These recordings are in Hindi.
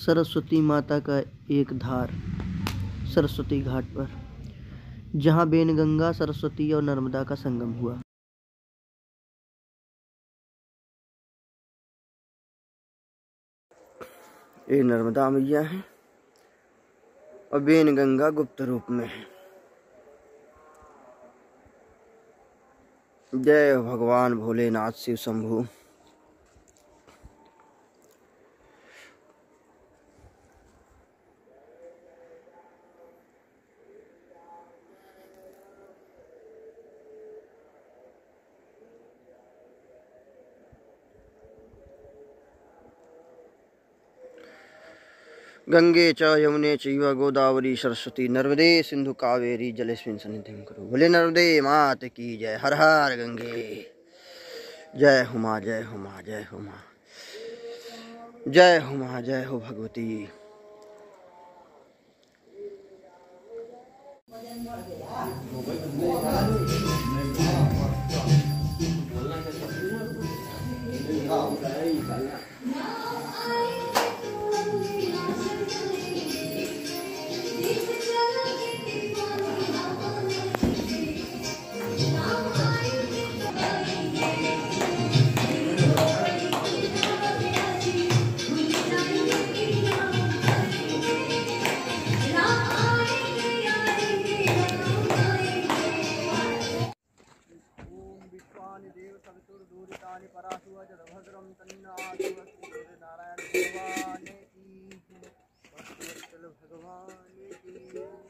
सरस्वती माता का एक धार सरस्वती घाट पर, जहाँ बेनगंगा, सरस्वती और नर्मदा का संगम हुआ। ये नर्मदा मैया है और बेनगंगा गुप्त रूप में है। जय भगवान भोलेनाथ शिव शंभु। गंगे च यमुने चैव गोदावरी सरस्वती नर्मदे सिंधु कावेरी जलेस्मिन सन्निधिं करो। बोले नर्मदे, मात की जय, हर हर गंगे। जय हुमा जय हुमा जय हुमा। जय हुमा, जय हो भगवती। भद्रम तन्ना नारायण भगवान की भगवान की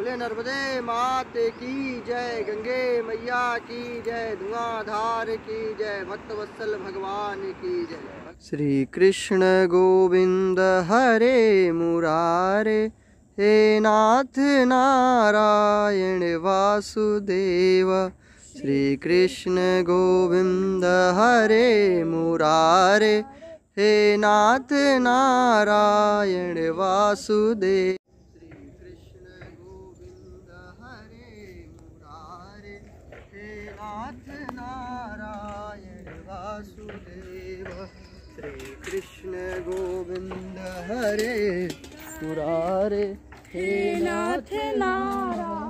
बोले नर्मदे, मात की जय, गंगे मैया की जय, धुआंधार की जय भक्त वत्सल भगवान की जय। श्री कृष्ण गोविंद हरे मुरारे, हे नाथ नारायण वासुदेव। श्री कृष्ण गोविंद हरे मुरारे, हे नाथ नारायण वासुदेव श्री कृष्ण गोविंद हरे मुरारे हे नाथ नारायण वासुदेव। श्री कृष्ण गोविंद हरे। मुरारे हे नाथ नारायण।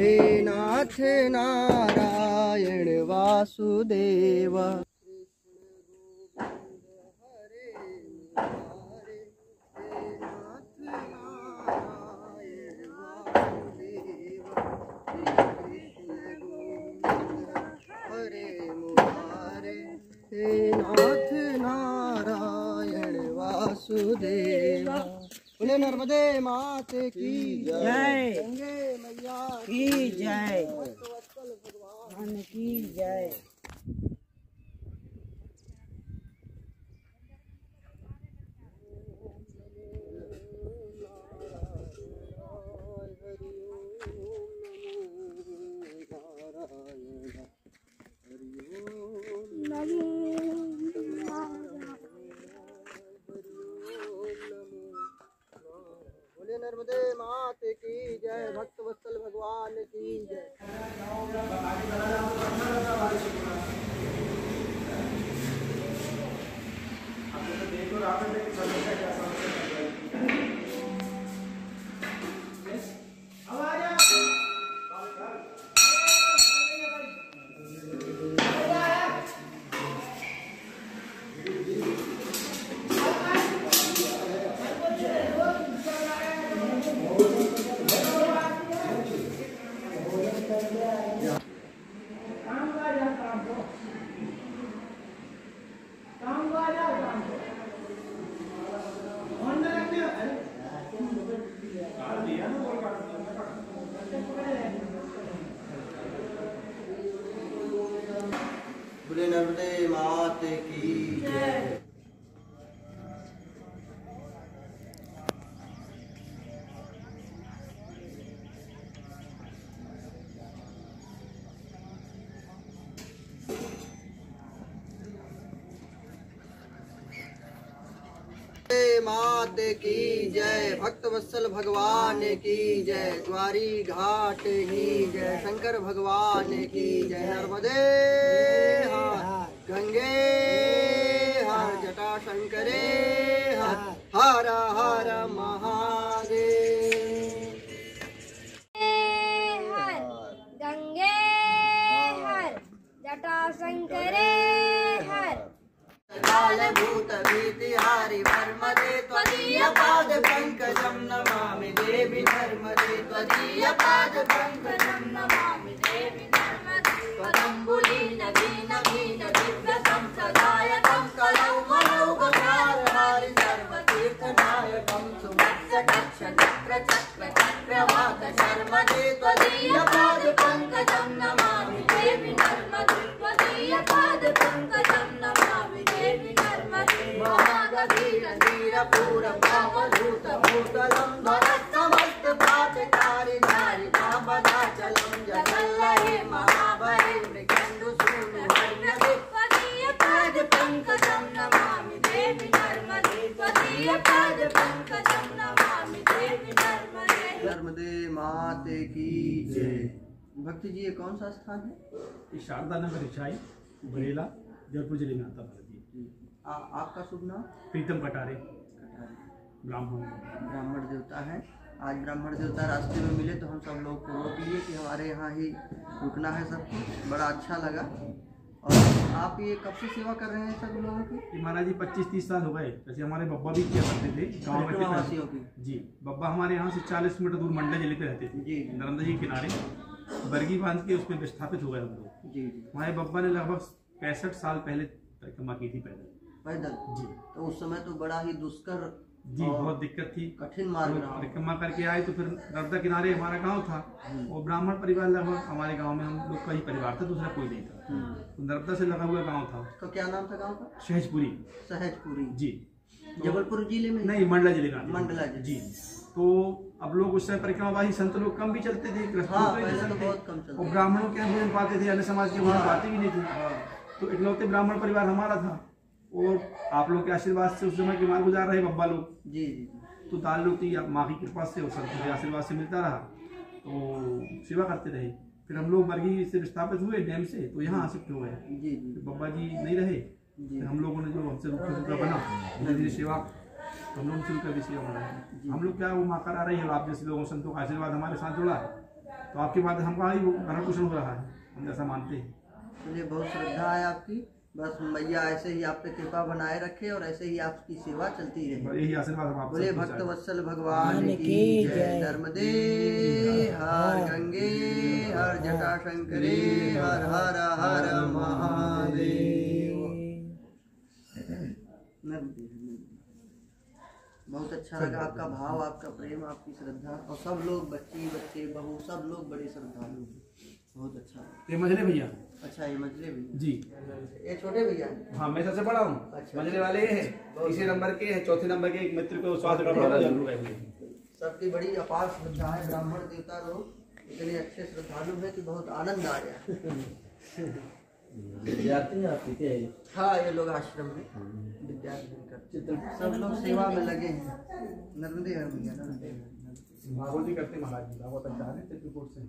हे नाथ नारायण वासुदेव कृष्ण गोविंद हरे मुरारे बोले नर्मदे माते की जय। गंगे मैया की जय। की जय। मात की जय। भक्त वत्सल भगवान की जय। द्वारी घाट की जय। शंकर भगवान की जय। नर्मदे हर गंगे हर जटा शंकरे हर हर हर महादेव। हर गंगे हर। जटा शंकरे हर कालभूत भीतिहारि वर्मदे त्वदीय पाद पादपङ्कजं नमामि देवि नर्मदे त्वदीय पाद नमामि देवि नर्मदे स्वम्बुली नीन दिवसं कलौ मनोगकारं सुमश्च प्रभात शर्मदे त्वदीय पाद नमामि देवि नर्मदे त्वदीय पादपङ्कजं नमामि देवि नर्मति महाधीरधीरपुरं नर्मदे माते की जय। भक्ति जी ये कौन सा स्थान है? ये शारदा नगर ईसाई बरेला जयपुर ज़िले में आता भारत जी आपका शुभ नाम? प्रीतम कटारे ब्राह्मण। ब्राह्मण देवता है। आज ब्राह्मण देवता रास्ते में मिले तो हम सब लोग को रोक लिए कि हमारे यहाँ ही रुकना है सबको। बड़ा अच्छा लगा। और आप ये कब से सेवा कर रहे हैं सब लोगों की? महाराज जी पच्चीस तीस साल हो गए। जैसे हमारे बब्बा भी किया करते थे गाँव में वासियों की जी बब्बा हमारे यहाँ से चालीस मीटर दूर मंडला ज़िले पे रहते थे। जी नर्मदा जी किनारे। बरगी बाँध के उसमें विस्थापित हो गए हम लोग। जी। हमारे बब्बा ने लगभग पैंसठ साल पहले परिक्रमा की थी पैदल। पैदल? जी। तो उस समय तो बड़ा ही दुष्कर जी बहुत दिक्कत थी। कठिन मार्ग तो परिक्रमा करके आए तो फिर नर्मदा किनारे हमारा गाँव था और ब्राह्मण परिवार लगभग हमारे गाँव में हम लोग का ही परिवार था दूसरा कोई नहीं था। हम्म। तो नर्मदा से लगा हुआ गाँव था। तो क्या नाम था गाँव का? सहजपुरी। सहजपुरी। जी। तो जबलपुर ज़िले में? नहीं मंडला ज़िले का। मंडला जी। तो अब लोग उस समय परिक्रमा परिक्रमावाही संत लोग कम भी चलते थे हाँ, तो और ब्राह्मणों के भोजन पाते थे अन्य समाज के भोजन पाते भी नहीं थे। तो इकलौते ब्राह्मण परिवार हमारा था। और आप लोग के आशीर्वाद से उस समय के मार्ग गुजार रहे बब्बा लोग। जी जी। तो दाल रोटी माँ की कृपा से और संतों के आशीर्वाद से मिलता रहा। तो सेवा करते रहे। फिर हम लोग बरगी से विस्थापित हुए डैम से तो यहाँ शिफ्ट हो गए। जी जी। बब्बा जी नहीं रहे। जी। फिर हम लोगों ने जो हमसे रुका रुका बना धीरे धीरे सेवा हम लोग शुरू कर दी सेवा बनाना। हम लोग क्या वो माँ करा रही है आप जैसे लोगों संतों का आशीर्वाद हमारे साथ जुड़ा है। तो आपके बाद हमका ही वो भरण पोषण हो रहा है हम जैसा मानते हैं। चलिए बहुत श्रद्धा है आपकी। बस मैया ऐसे ही आप पे कृपा बनाए रखे और ऐसे ही आपकी सेवा चलती रहे। और यही आशीर्वाद हम बोले भक्त वत्सल भगवान की जय नर्मदे हर गंगे हर जटा शंकरे हर हर हर महादेव। बहुत अच्छा लगा आपका भाव आपका प्रेम आपकी श्रद्धा और सब लोग बच्ची बच्चे बहू सब लोग बड़े श्रद्धालु हैं। बहुत अच्छा भैया। अच्छा ये मजले भैया जी। ये छोटे भैया हैं? हाँ मैं सबसे बड़ा हूँ। अच्छा। मजले वाले ये है तीसरे नंबर के है चौथे नंबर के एक मित्र को स्वास्थ्य का बड़ा ज़रूर है सबकी बड़ी अपार श्रद्धा है ब्राह्मण देवता लोग। इतने अच्छे श्रद्धालु हैं कि बहुत आनंद आ गया। विद्यार्थी क्या है? हाँ ये लोग आश्रम में विद्यार्थी सब लोग सेवा में लगे हैं। नर्मदे भैया नर्मदे भागवती करते महाराज जी भागवत आचार्य चित्रकूट से